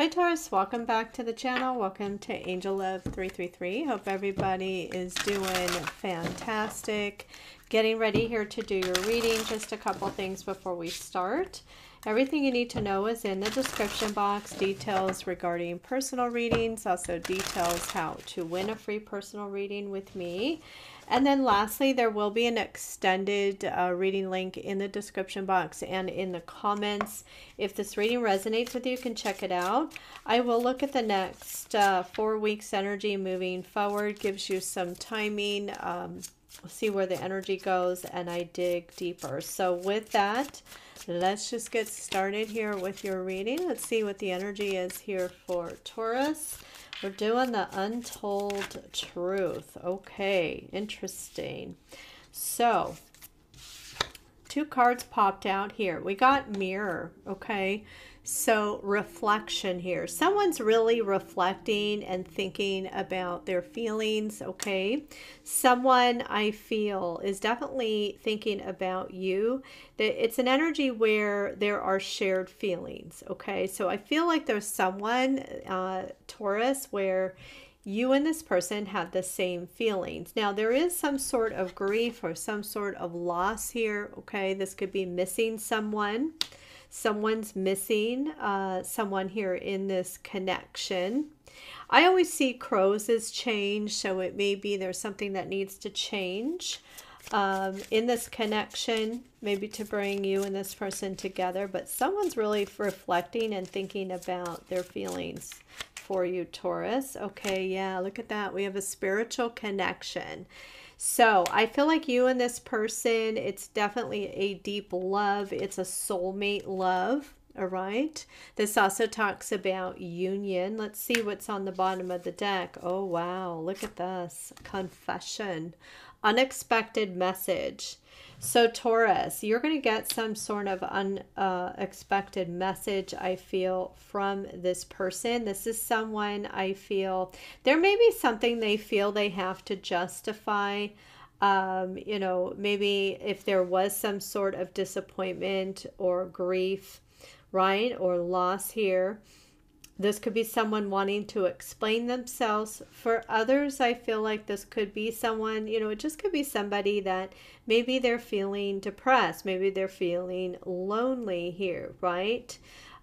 Hi Taurus, welcome back to the channel. Welcome to Angel Love 333. Hope everybody is doing fantastic. Getting ready here to do your reading. Just a couple things before we start. Everything you need to know is in the description box. Details regarding personal readings, also details how to win a free personal reading with me. And then lastly, there will be an extended uh, reading link in the description box and in the comments. If this reading resonates with you, you can check it out. I will look at the next uh, four weeks energy moving forward, gives you some timing, um, see where the energy goes, and I dig deeper. So with that, let's just get started here with your reading. Let's see what the energy is here for Taurus. We're doing the untold truth. Okay, interesting. So, two cards popped out here. We got mirror, okay? So, reflection here. Someone's really reflecting and thinking about their feelings, okay? Someone I feel is definitely thinking about you. It's an energy where there are shared feelings, okay? So, I feel like there's someone, uh, Taurus, where you and this person have the same feelings. Now, there is some sort of grief or some sort of loss here, okay? This could be missing someone someone's missing uh, someone here in this connection. I always see crows as change, so it may be there's something that needs to change um, in this connection, maybe to bring you and this person together, but someone's really reflecting and thinking about their feelings for you, Taurus. Okay, yeah, look at that. We have a spiritual connection. So I feel like you and this person, it's definitely a deep love. It's a soulmate love. All right. This also talks about union. Let's see what's on the bottom of the deck. Oh, wow. Look at this. Confession. Unexpected message. So, Taurus, you're going to get some sort of unexpected uh, message, I feel, from this person. This is someone I feel there may be something they feel they have to justify. Um, you know, maybe if there was some sort of disappointment or grief, right, or loss here this could be someone wanting to explain themselves. For others, I feel like this could be someone, you know, it just could be somebody that maybe they're feeling depressed, maybe they're feeling lonely here, right?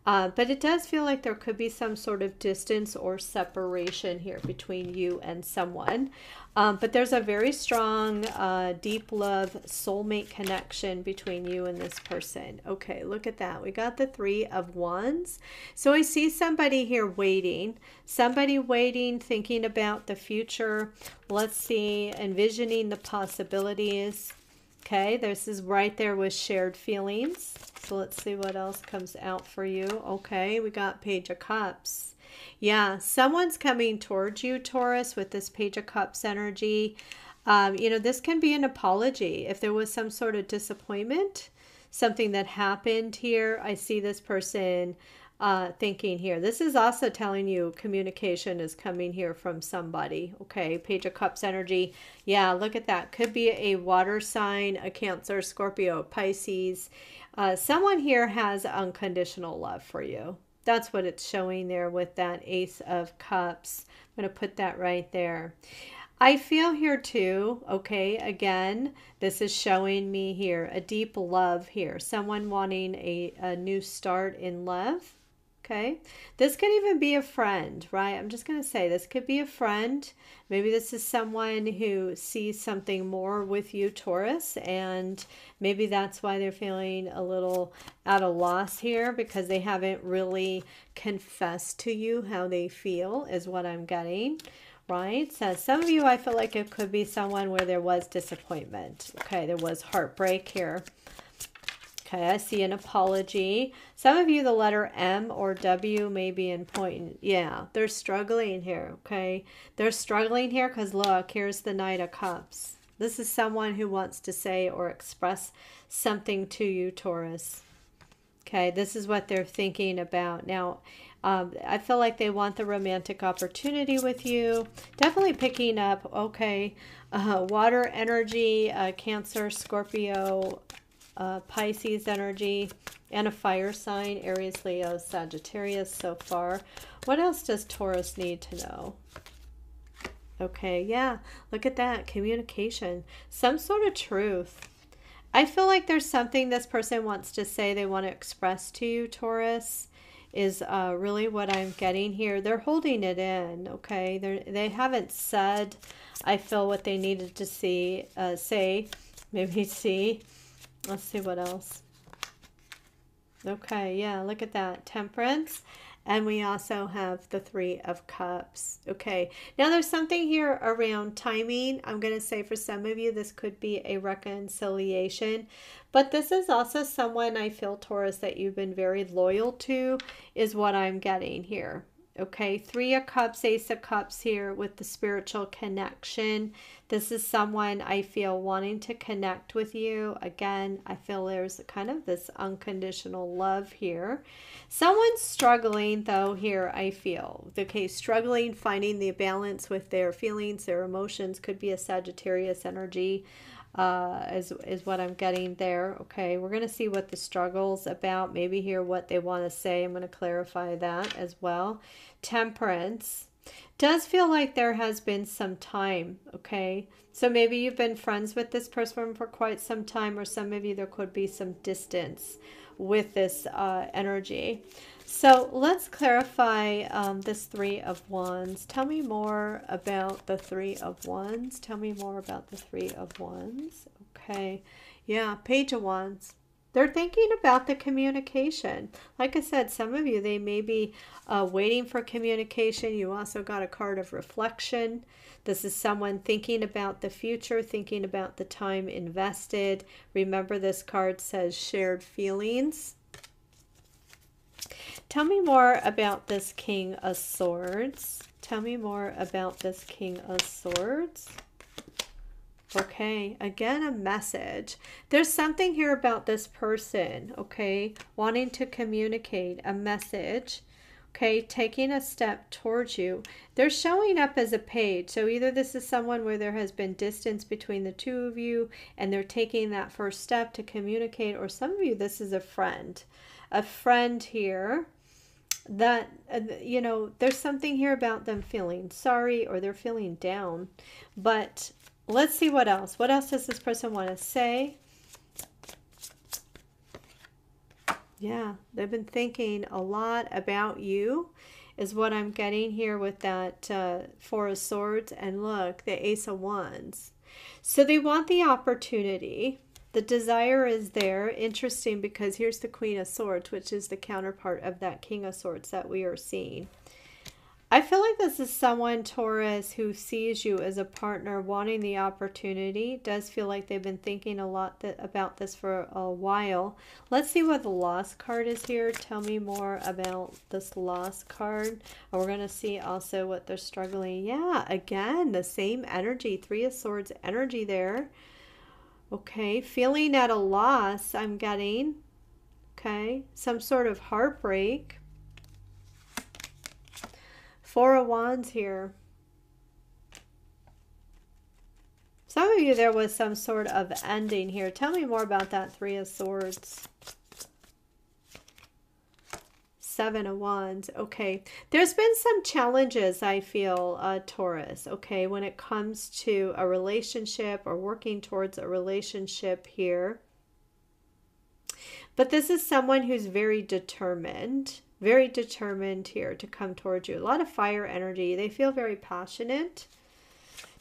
Uh, but it does feel like there could be some sort of distance or separation here between you and someone. Um, but there's a very strong, uh, deep love, soulmate connection between you and this person. Okay, look at that. We got the three of wands. So I see somebody here waiting, somebody waiting, thinking about the future. Let's see, envisioning the possibilities. Okay, this is right there with shared feelings. So let's see what else comes out for you. Okay, we got Page of Cups. Yeah, someone's coming towards you, Taurus, with this Page of Cups energy. Um, you know, this can be an apology. If there was some sort of disappointment, something that happened here, I see this person uh, thinking here. This is also telling you communication is coming here from somebody. Okay, Page of Cups energy. Yeah, look at that. Could be a water sign, a Cancer, Scorpio, Pisces. Uh, someone here has unconditional love for you. That's what it's showing there with that Ace of Cups. I'm going to put that right there. I feel here too, okay, again, this is showing me here a deep love here. Someone wanting a, a new start in love. Okay, this could even be a friend, right? I'm just going to say this could be a friend. Maybe this is someone who sees something more with you, Taurus, and maybe that's why they're feeling a little at a loss here because they haven't really confessed to you how they feel, is what I'm getting right? So some of you, I feel like it could be someone where there was disappointment. Okay, there was heartbreak here. Okay, I see an apology. Some of you, the letter M or W may be important. Yeah, they're struggling here, okay? They're struggling here because look, here's the Knight of Cups. This is someone who wants to say or express something to you, Taurus. Okay, this is what they're thinking about. Now, um, I feel like they want the romantic opportunity with you. Definitely picking up, okay, uh, water energy, uh, Cancer, Scorpio, uh, Pisces energy, and a fire sign, Aries, Leo, Sagittarius so far. What else does Taurus need to know? Okay, yeah, look at that. Communication, some sort of truth. I feel like there's something this person wants to say, they want to express to you, Taurus, is uh, really what I'm getting here. They're holding it in, okay? They're, they haven't said, I feel, what they needed to see, uh, say, maybe see. Let's see what else. Okay, yeah, look at that. Temperance. And we also have the Three of Cups. Okay, now there's something here around timing. I'm going to say for some of you, this could be a reconciliation. But this is also someone I feel, Taurus, that you've been very loyal to, is what I'm getting here. Okay, Three of Cups, Ace of Cups here with the spiritual connection. This is someone I feel wanting to connect with you. Again, I feel there's kind of this unconditional love here. Someone's struggling, though, here, I feel. Okay, struggling finding the balance with their feelings, their emotions. Could be a Sagittarius energy uh, is, is what I'm getting there. Okay, we're going to see what the struggle's about, maybe hear what they want to say. I'm going to clarify that as well. Temperance does feel like there has been some time, okay? So maybe you've been friends with this person for quite some time, or some of you there could be some distance with this uh, energy. So let's clarify um, this Three of Wands. Tell me more about the Three of Wands. Tell me more about the Three of Wands. Okay. Yeah, Page of Wands. They're thinking about the communication. Like I said, some of you, they may be uh, waiting for communication. You also got a card of reflection. This is someone thinking about the future, thinking about the time invested. Remember, this card says shared feelings. Tell me more about this King of Swords. Tell me more about this King of Swords. Okay, again, a message. There's something here about this person, okay, wanting to communicate a message, okay, taking a step towards you. They're showing up as a page. So either this is someone where there has been distance between the two of you and they're taking that first step to communicate, or some of you, this is a friend. A friend here that uh, you know there's something here about them feeling sorry or they're feeling down but let's see what else. What else does this person want to say? Yeah they've been thinking a lot about you is what i'm getting here with that uh, four of swords and look the ace of wands. So they want the opportunity the desire is there. Interesting because here's the Queen of Swords, which is the counterpart of that King of Swords that we are seeing. I feel like this is someone, Taurus, who sees you as a partner wanting the opportunity. Does feel like they've been thinking a lot that, about this for a while. Let's see what the Lost card is here. Tell me more about this Lost card. And we're going to see also what they're struggling. Yeah, again, the same energy. Three of Swords energy there. Okay, feeling at a loss, I'm getting. Okay, some sort of heartbreak. Four of Wands here. Some of you, there was some sort of ending here. Tell me more about that Three of Swords. Seven of Wands. Okay. There's been some challenges, I feel, uh, Taurus, okay, when it comes to a relationship or working towards a relationship here. But this is someone who's very determined, very determined here to come towards you. A lot of fire energy. They feel very passionate.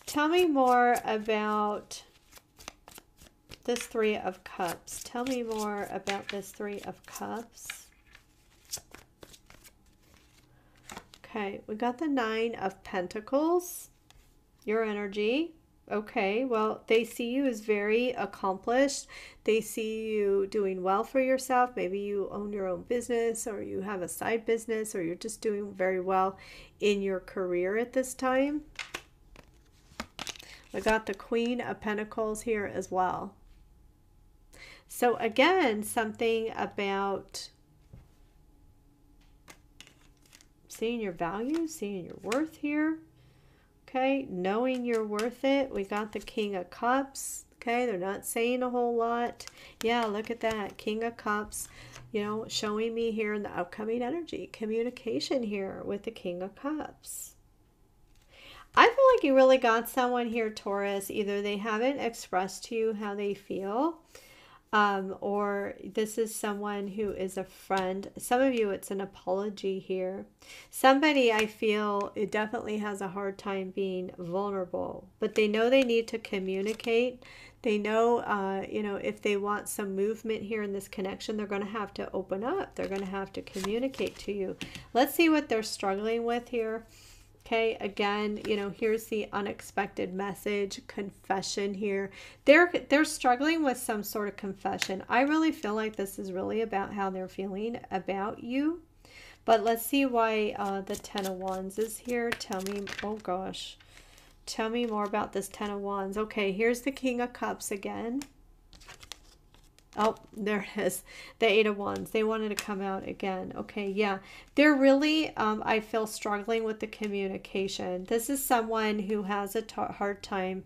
Tell me more about this Three of Cups. Tell me more about this Three of Cups. Okay, we got the Nine of Pentacles. Your energy. Okay, well, they see you as very accomplished. They see you doing well for yourself. Maybe you own your own business or you have a side business or you're just doing very well in your career at this time. We got the Queen of Pentacles here as well. So again, something about seeing your value, seeing your worth here. Okay, knowing you're worth it. We got the King of Cups, Okay, they're not saying a whole lot. Yeah, look at that. King of Cups, you know, showing me here in the upcoming energy. Communication here with the King of Cups. I feel like you really got someone here, Taurus. Either they haven't expressed to you how they feel, um, or this is someone who is a friend. Some of you, it's an apology here. Somebody I feel it definitely has a hard time being vulnerable, but they know they need to communicate. They know, uh, you know, if they want some movement here in this connection, they're going to have to open up. They're going to have to communicate to you. Let's see what they're struggling with here. Okay, again, you know, here's the unexpected message, confession here. They're they're struggling with some sort of confession. I really feel like this is really about how they're feeling about you. But let's see why uh, the Ten of Wands is here. Tell me, oh gosh. Tell me more about this Ten of Wands. Okay, here's the King of Cups again. Oh, there it is. The Eight of Wands. They wanted to come out again. Okay, yeah. They're really, um, I feel, struggling with the communication. This is someone who has a hard time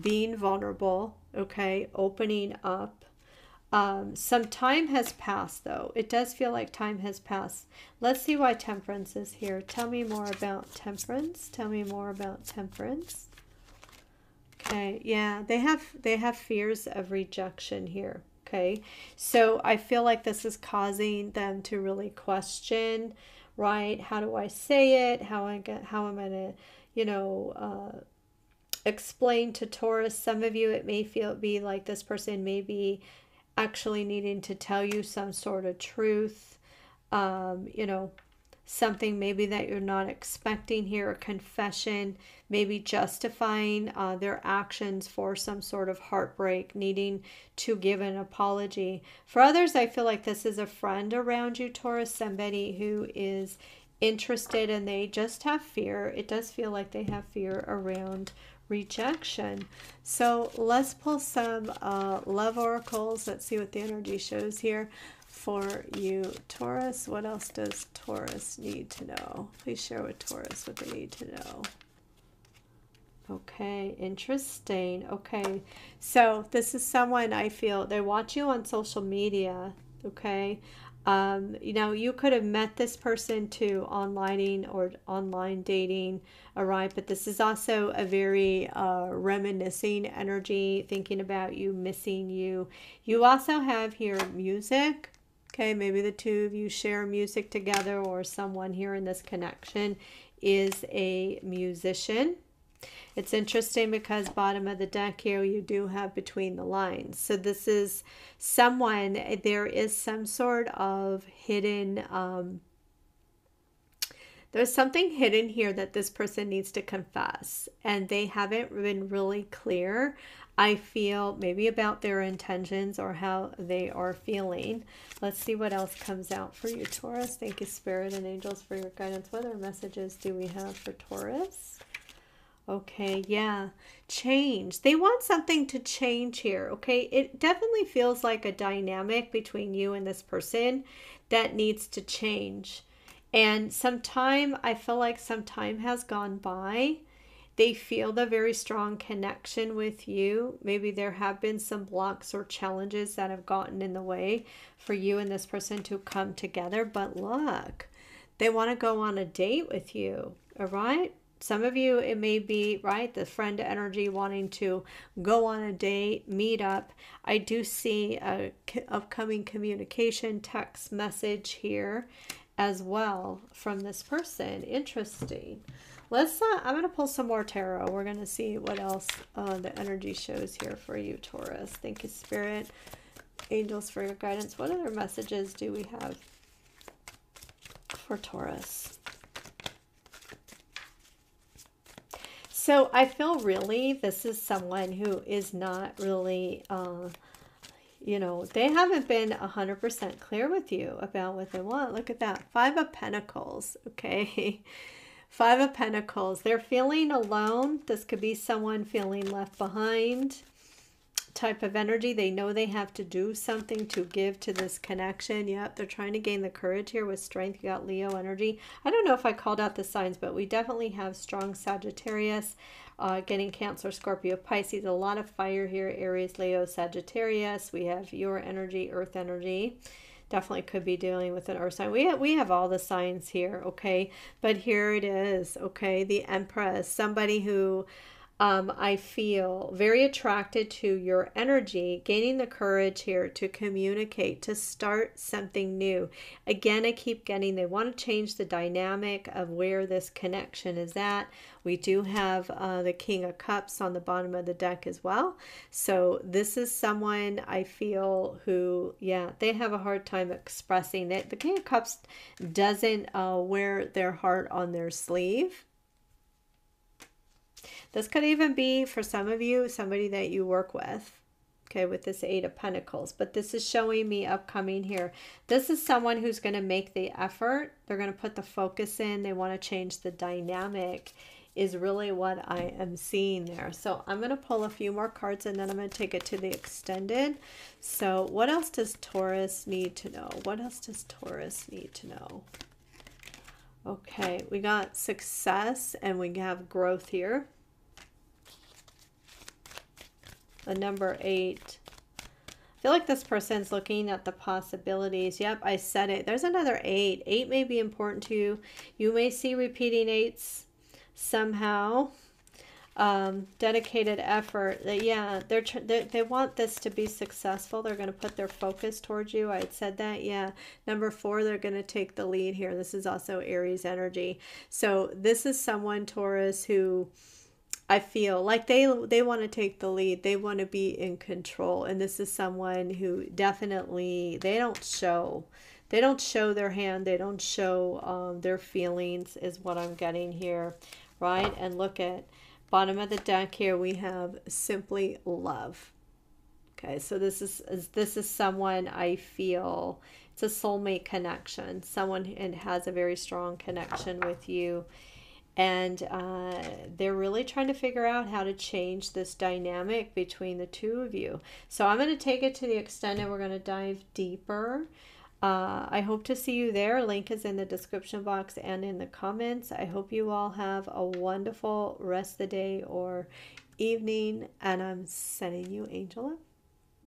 being vulnerable, okay, opening up. Um, some time has passed, though. It does feel like time has passed. Let's see why temperance is here. Tell me more about temperance. Tell me more about temperance. Okay, yeah, they have they have fears of rejection here. Okay, so I feel like this is causing them to really question, right? How do I say it? How I get? How am I gonna, you know, uh, explain to Taurus? Some of you, it may feel be like this person may be actually needing to tell you some sort of truth. Um, you know, something maybe that you're not expecting here, a confession, maybe justifying uh, their actions for some sort of heartbreak, needing to give an apology. For others, I feel like this is a friend around you, Taurus, somebody who is interested and they just have fear. It does feel like they have fear around rejection. So let's pull some uh, love oracles. Let's see what the energy shows here for you, Taurus. What else does Taurus need to know? Please share with Taurus what they need to know. Okay, interesting. Okay, so this is someone I feel they watch you on social media. Okay, um, you know, you could have met this person too online or online dating, all right, but this is also a very uh, reminiscing energy, thinking about you, missing you. You also have here music, Okay, maybe the two of you share music together, or someone here in this connection is a musician. It's interesting because bottom of the deck here you do have between the lines. So this is someone, there is some sort of hidden, um, there's something hidden here that this person needs to confess and they haven't been really clear I feel maybe about their intentions or how they are feeling. Let's see what else comes out for you, Taurus. Thank you, Spirit and Angels, for your guidance. What other messages do we have for Taurus? Okay, yeah, change. They want something to change here, okay? It definitely feels like a dynamic between you and this person that needs to change. And some time, I feel like some time has gone by they feel the very strong connection with you. Maybe there have been some blocks or challenges that have gotten in the way for you and this person to come together. But look, they want to go on a date with you. All right. Some of you, it may be, right, the friend energy wanting to go on a date, meet up. I do see a upcoming communication text message here as well from this person. Interesting. Let's, uh, I'm going to pull some more tarot. We're going to see what else uh, the energy shows here for you, Taurus. Thank you, Spirit. Angels, for your guidance. What other messages do we have for Taurus? So I feel really this is someone who is not really, uh, you know, they haven't been 100% clear with you about what they want. Look at that. Five of Pentacles, okay? Five of Pentacles. They're feeling alone. This could be someone feeling left behind. type of energy. They know they have to do something to give to this connection. Yep, they're trying to gain the courage here with strength. You got Leo energy. I don't know if I called out the signs, but we definitely have strong Sagittarius, uh, getting Cancer, Scorpio, Pisces. A lot of fire here. Aries, Leo, Sagittarius. We have your energy, Earth energy definitely could be dealing with an earth sign. We have, we have all the signs here, okay? But here it is, okay? The Empress, somebody who um, I feel very attracted to your energy, gaining the courage here to communicate, to start something new. Again, I keep getting they want to change the dynamic of where this connection is at. We do have uh, the King of Cups on the bottom of the deck as well. So, this is someone I feel who, yeah, they have a hard time expressing it. The King of Cups doesn't uh, wear their heart on their sleeve this could even be for some of you, somebody that you work with. Okay, with this Eight of Pentacles. But this is showing me upcoming here. This is someone who's going to make the effort. They're going to put the focus in. They want to change the dynamic is really what I am seeing there. So I'm going to pull a few more cards and then I'm going to take it to the extended. So what else does Taurus need to know? What else does Taurus need to know? Okay, we got success and we have growth here. the number eight. I feel like this person's looking at the possibilities. Yep, I said it. There's another eight. Eight may be important to you. You may see repeating eights somehow. Um, dedicated effort. That yeah, they're, they they want this to be successful. They're going to put their focus towards you. I had said that. Yeah. Number four, they're going to take the lead here. This is also Aries energy. So this is someone Taurus who I feel like they they want to take the lead. They want to be in control. And this is someone who definitely they don't show they don't show their hand. They don't show um, their feelings is what I'm getting here, right? And look at bottom of the deck here. We have simply love. Okay, so this is, is this is someone I feel it's a soulmate connection. Someone and has a very strong connection with you and uh, they're really trying to figure out how to change this dynamic between the two of you. So I'm going to take it to the extent and we're going to dive deeper. Uh, I hope to see you there. Link is in the description box and in the comments. I hope you all have a wonderful rest of the day or evening, and I'm sending you angel love.